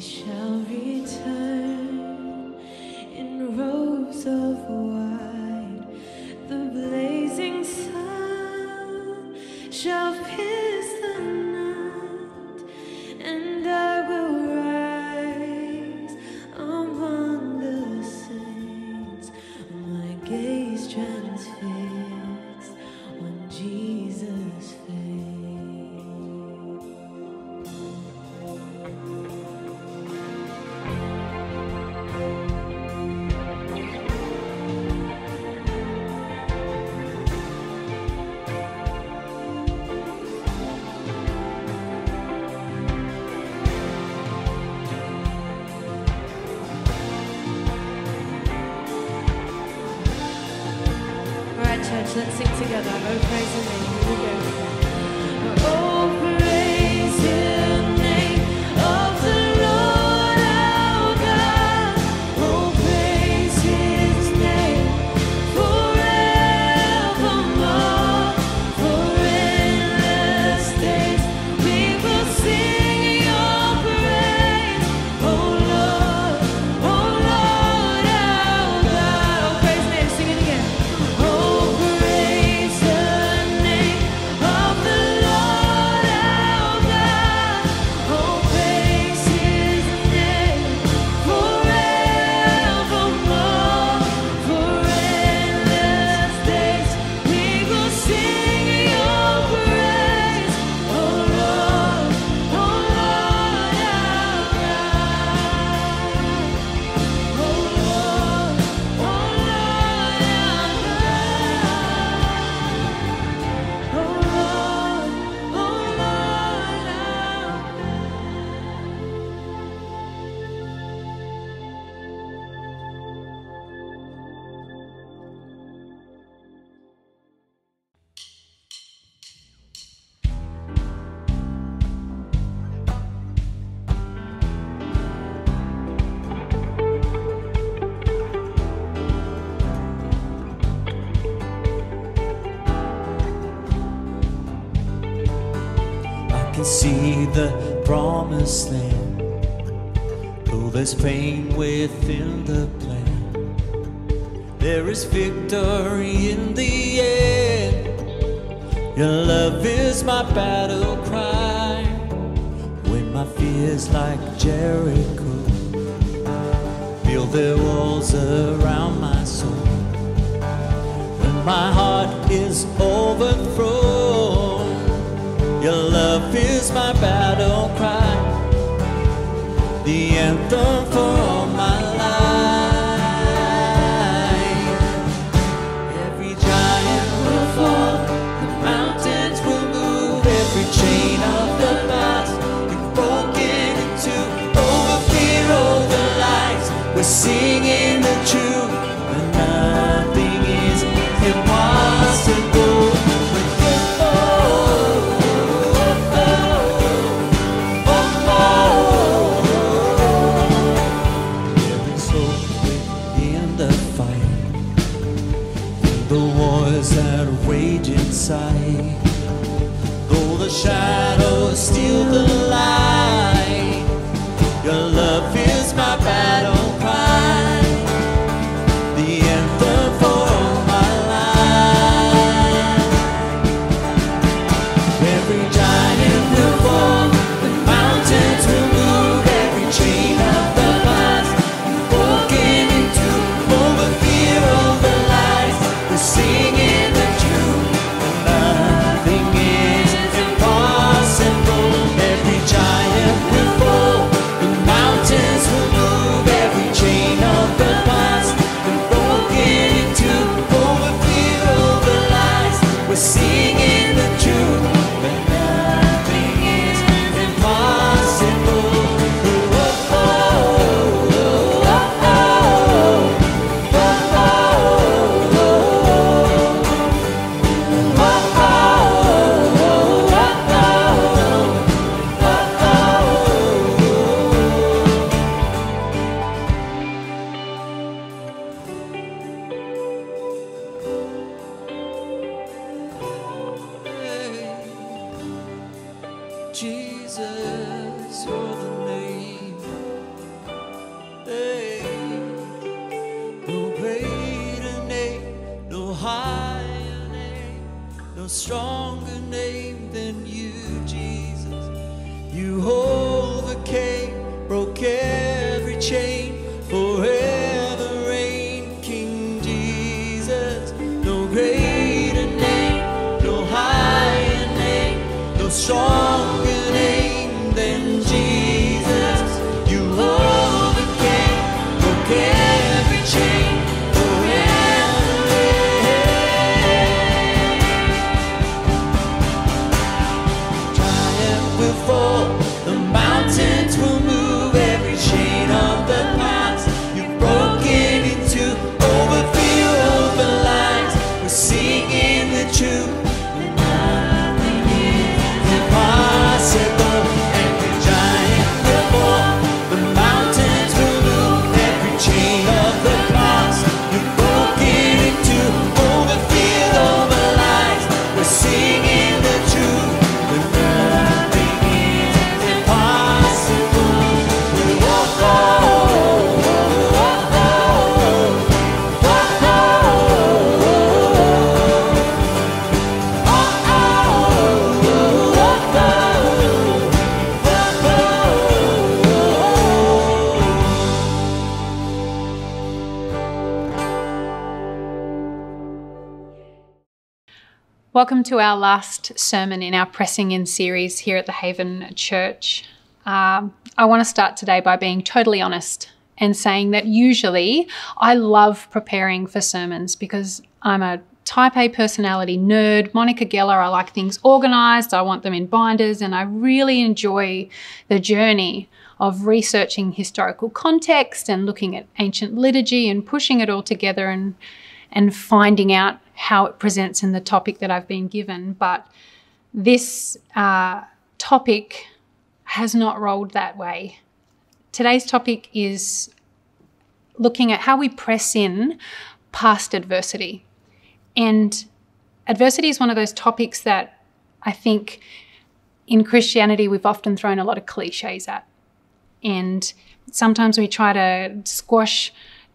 shall see the promised land. Though there's pain within the plan, there is victory in the end. Your love is my battle cry when my fears like Jericho build their walls around my soul. When my heart is overthrown, your love is my battle cry, the anthem for all rage inside. Though the shadows Welcome to our last sermon in our Pressing In series here at the Haven Church. Um, I want to start today by being totally honest and saying that usually I love preparing for sermons because I'm a type A personality nerd. Monica Geller, I like things organized, I want them in binders, and I really enjoy the journey of researching historical context and looking at ancient liturgy and pushing it all together and and finding out how it presents in the topic that I've been given. But this uh, topic has not rolled that way. Today's topic is looking at how we press in past adversity. And adversity is one of those topics that I think in Christianity, we've often thrown a lot of cliches at. And sometimes we try to squash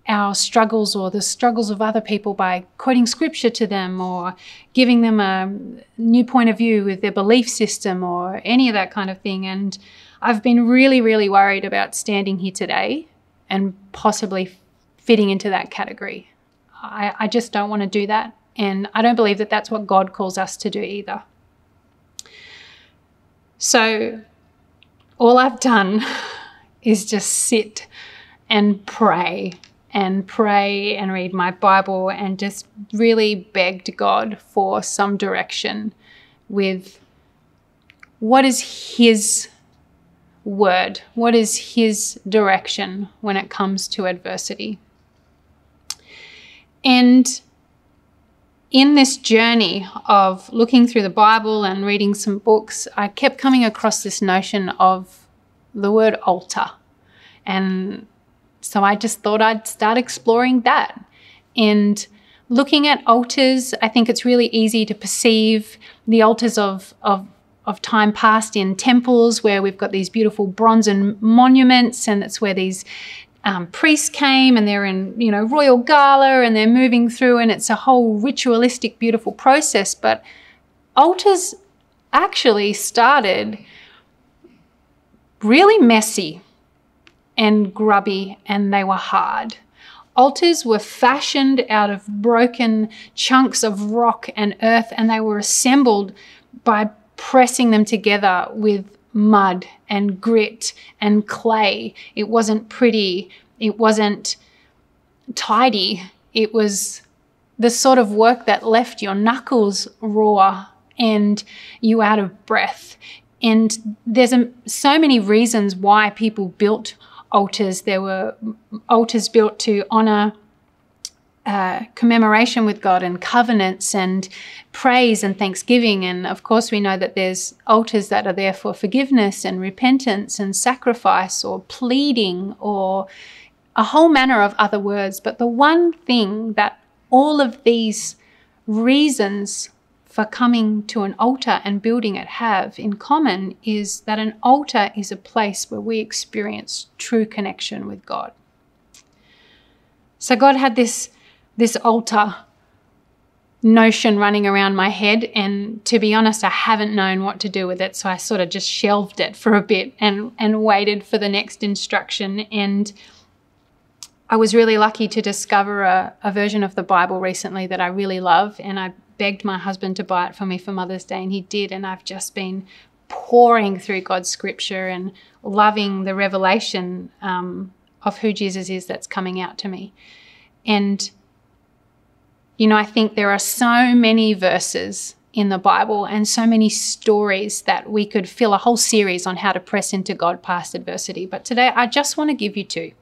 our struggles or the struggles of other people by quoting scripture to them or giving them a new point of view with their belief system or any of that kind of thing. And I've been really, really worried about standing here today and possibly fitting into that category. I, I just don't want to do that. And I don't believe that that's what God calls us to do either. So, all I've done is just sit and pray and pray and read my Bible and just really begged God for some direction with what is His word? What is His direction when it comes to adversity? And in this journey of looking through the Bible and reading some books, I kept coming across this notion of the word altar. And so I just thought I'd start exploring that. And looking at altars, I think it's really easy to perceive the altars of, of, of time past in temples where we've got these beautiful bronzen monuments, and that's where these um, priests came and they're in, you know, royal gala and they're moving through, and it's a whole ritualistic, beautiful process. But altars actually started really messy and grubby and they were hard. Altars were fashioned out of broken chunks of rock and earth and they were assembled by pressing them together with mud and grit and clay. It wasn't pretty, it wasn't tidy. It was the sort of work that left your knuckles raw and you out of breath. And there's a, so many reasons why people built altars. There were altars built to honor uh, commemoration with God and covenants and praise and thanksgiving. And of course, we know that there's altars that are there for forgiveness and repentance and sacrifice or pleading or a whole manner of other words. But the one thing that all of these reasons for coming to an altar and building it have in common is that an altar is a place where we experience true connection with God. So God had this, this altar notion running around my head, and to be honest, I haven't known what to do with it. So I sort of just shelved it for a bit and, and waited for the next instruction. And I was really lucky to discover a, a version of the Bible recently that I really love, and I begged my husband to buy it for me for Mother's Day, and he did. And I've just been pouring through God's scripture and loving the revelation um, of who Jesus is that's coming out to me. And, you know, I think there are so many verses in the Bible and so many stories that we could fill a whole series on how to press into God past adversity. But today, I just want to give you two.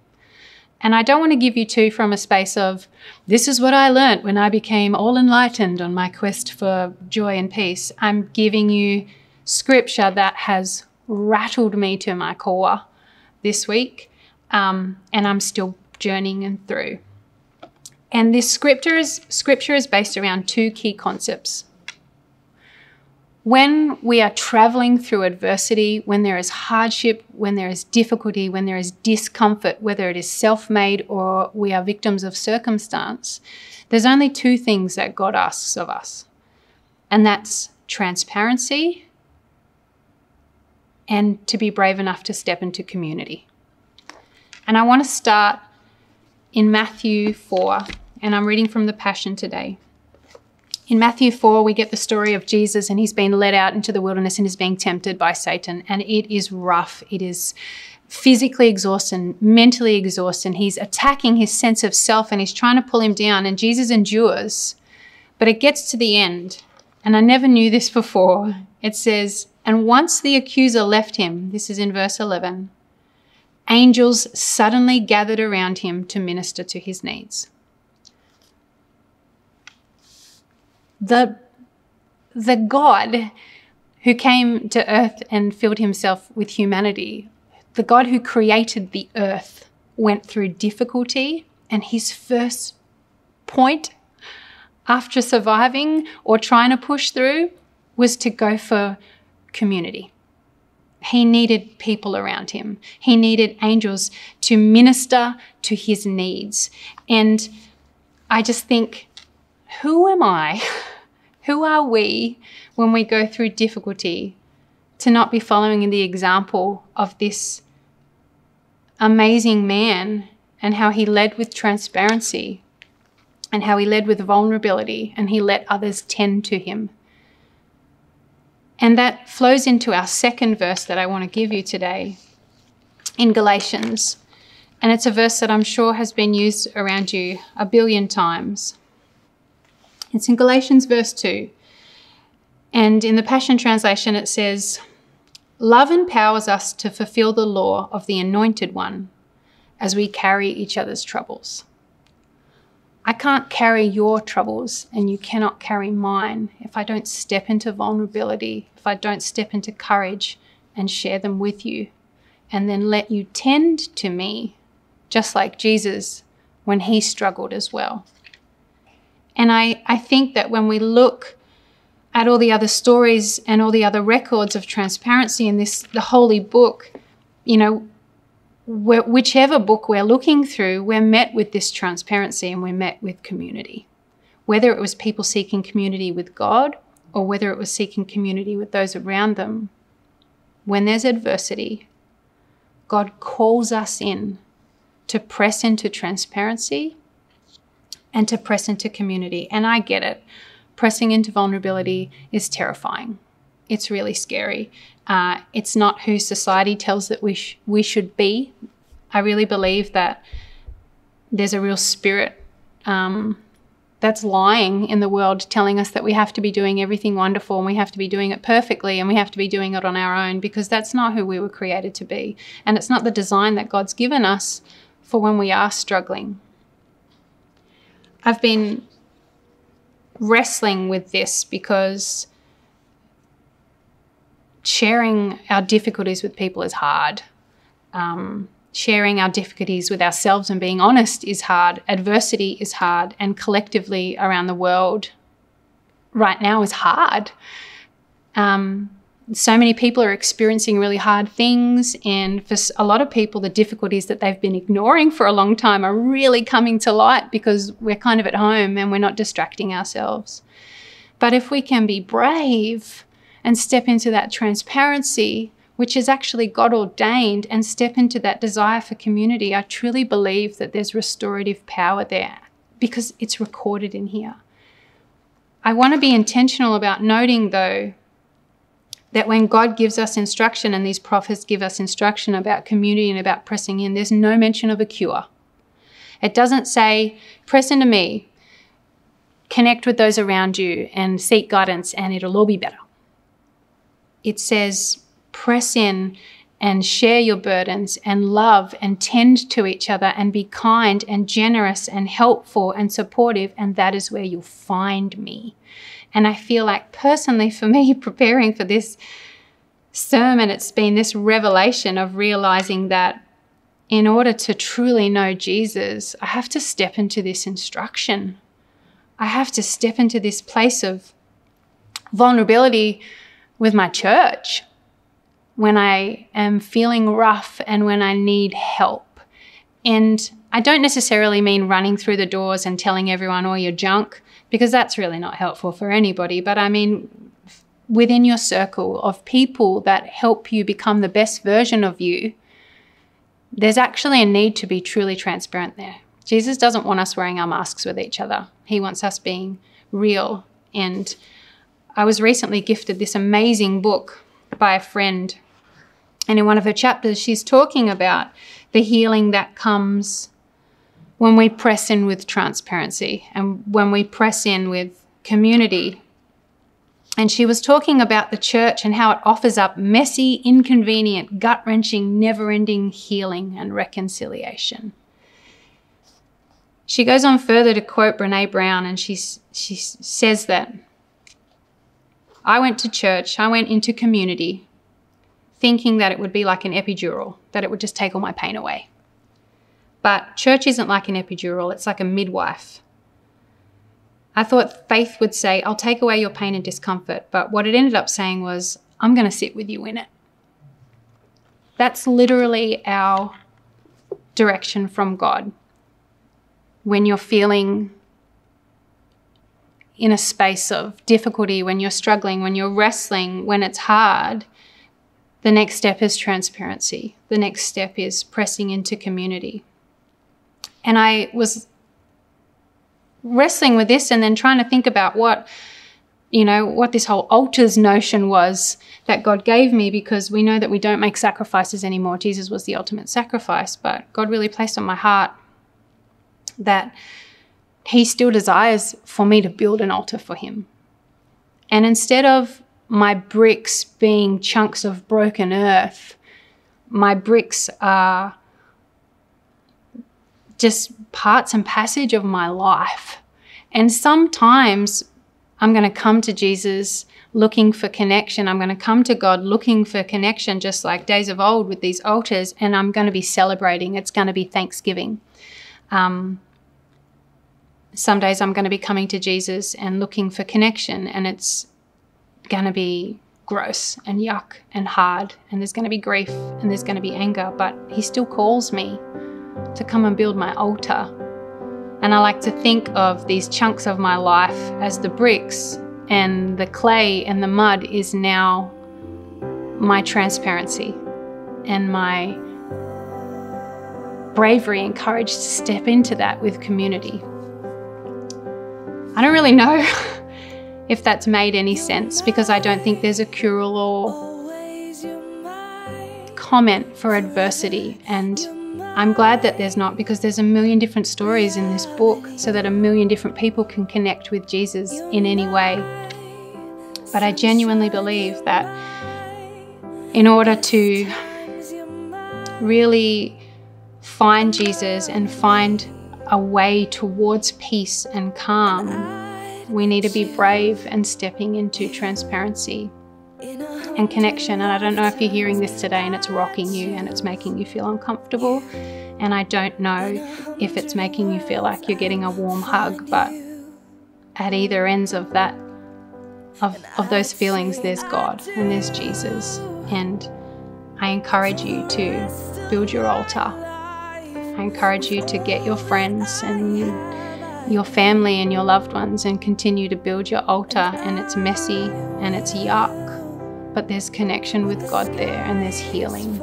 And I don't want to give you two from a space of, this is what I learnt when I became all enlightened on my quest for joy and peace. I'm giving you scripture that has rattled me to my core this week, um, and I'm still journeying through. And this scripture is, scripture is based around two key concepts when we are traveling through adversity, when there is hardship, when there is difficulty, when there is discomfort, whether it is self made or we are victims of circumstance, there's only two things that God asks of us, and that's transparency and to be brave enough to step into community. And I want to start in Matthew 4, and I'm reading from the Passion today. In Matthew 4, we get the story of Jesus, and he's been led out into the wilderness and is being tempted by Satan. And it is rough. It is physically exhausting, mentally exhausting. He's attacking his sense of self and he's trying to pull him down. And Jesus endures. But it gets to the end. And I never knew this before. It says, And once the accuser left him, this is in verse 11, angels suddenly gathered around him to minister to his needs. The the God who came to earth and filled himself with humanity, the God who created the earth, went through difficulty, and his first point after surviving or trying to push through was to go for community, he needed people around him. He needed angels to minister to his needs. And I just think, who am I? Who are we when we go through difficulty to not be following the example of this amazing man and how he led with transparency and how he led with vulnerability and he let others tend to him? And that flows into our second verse that I want to give you today in Galatians. And it's a verse that I'm sure has been used around you a billion times. It's in Galatians verse 2. And in the Passion Translation, it says, Love empowers us to fulfill the law of the Anointed One as we carry each other's troubles. I can't carry your troubles and you cannot carry mine if I don't step into vulnerability, if I don't step into courage and share them with you, and then let you tend to me, just like Jesus when he struggled as well. And I, I think that when we look at all the other stories and all the other records of transparency in this, the holy book, you know, whichever book we're looking through, we're met with this transparency and we're met with community. Whether it was people seeking community with God or whether it was seeking community with those around them, when there's adversity, God calls us in to press into transparency and to press into community. And I get it. Pressing into vulnerability is terrifying. It's really scary. Uh, it's not who society tells that we sh- we should be. I really believe that there's a real spirit um, that's lying in the world, telling us that we have to be doing everything wonderful and we have to be doing it perfectly and we have to be doing it on our own because that's not who we were created to be, and it's not the design that God's given us for when we are struggling. I've been wrestling with this because sharing our difficulties with people is hard. Um, sharing our difficulties with ourselves and being honest is hard. Adversity is hard. And collectively around the world right now is hard. Um, so many people are experiencing really hard things. And for a lot of people, the difficulties that they've been ignoring for a long time are really coming to light because we're kind of at home and we're not distracting ourselves. But if we can be brave, and step into that transparency, which is actually God ordained, and step into that desire for community, I truly believe that there's restorative power there because it's recorded in here. I want to be intentional about noting, though, that when God gives us instruction and these prophets give us instruction about community and about pressing in, there's no mention of a cure. It doesn't say, press into me, connect with those around you, and seek guidance, and it'll all be better it says, press in and share your burdens and love and tend to each other and be kind and generous and helpful and supportive. And that is where you'll find me. And I feel like personally for me, preparing for this sermon, it's been this revelation of realizing that in order to truly know Jesus, I have to step into this instruction. I have to step into this place of vulnerability with my church when I am feeling rough and when I need help. And I don't necessarily mean running through the doors and telling everyone all your junk, because that's really not helpful for anybody. But I mean, within your circle of people that help you become the best version of you, there's actually a need to be truly transparent there. Jesus doesn't want us wearing our masks with each other, He wants us being real and I was recently gifted this amazing book by a friend. And in one of her chapters, she's talking about the healing that comes when we press in with transparency and when we press in with community. And she was talking about the church and how it offers up messy, inconvenient, gut wrenching, never ending healing and reconciliation. She goes on further to quote Brene Brown, and she, she says that I went to church, I went into community thinking that it would be like an epidural, that it would just take all my pain away. But church isn't like an epidural, it's like a midwife. I thought faith would say, I'll take away your pain and discomfort, but what it ended up saying was, I'm going to sit with you in it. That's literally our direction from God. When you're feeling in a space of difficulty, when you're struggling, when you're wrestling, when it's hard, the next step is transparency. The next step is pressing into community. And I was wrestling with this and then trying to think about what you know what this whole altars notion was that God gave me because we know that we don't make sacrifices anymore. Jesus was the ultimate sacrifice, but God really placed on my heart that he still desires for me to build an altar for him. And instead of my bricks being chunks of broken earth, my bricks are just parts and passage of my life. And sometimes I'm going to come to Jesus looking for connection. I'm going to come to God looking for connection, just like days of old with these altars, and I'm going to be celebrating. It's going to be Thanksgiving. Um, some days I'm going to be coming to Jesus and looking for connection, and it's going to be gross and yuck and hard, and there's going to be grief and there's going to be anger, but He still calls me to come and build my altar. And I like to think of these chunks of my life as the bricks, and the clay and the mud is now my transparency and my bravery and courage to step into that with community. I don't really know if that's made any sense because I don't think there's a cure or comment for adversity. And I'm glad that there's not because there's a million different stories in this book so that a million different people can connect with Jesus in any way. But I genuinely believe that in order to really find Jesus and find a way towards peace and calm, we need to be brave and stepping into transparency and connection. And I don't know if you're hearing this today and it's rocking you and it's making you feel uncomfortable. And I don't know if it's making you feel like you're getting a warm hug, but at either ends of that, of, of those feelings, there's God and there's Jesus. And I encourage you to build your altar. I encourage you to get your friends and your family and your loved ones and continue to build your altar. And it's messy and it's yuck, but there's connection with God there and there's healing.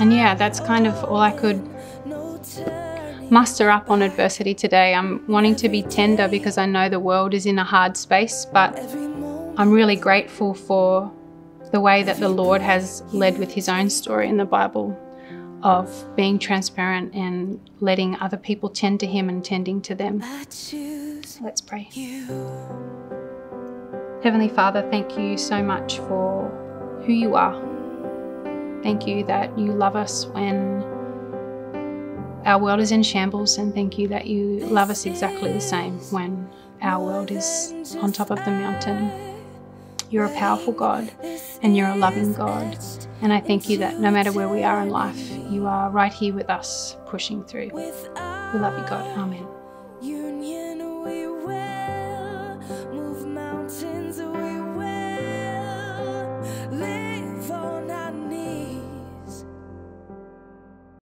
And yeah, that's kind of all I could muster up on adversity today. I'm wanting to be tender because I know the world is in a hard space, but I'm really grateful for the way that the Lord has led with his own story in the Bible of being transparent and letting other people tend to him and tending to them. Let's pray. Heavenly Father, thank you so much for who you are. Thank you that you love us when our world is in shambles, and thank you that you love us exactly the same when our world is on top of the mountain. You're a powerful God and you're a loving God. And I thank you that no matter where we are in life, you are right here with us, pushing through. We love you, God. Amen.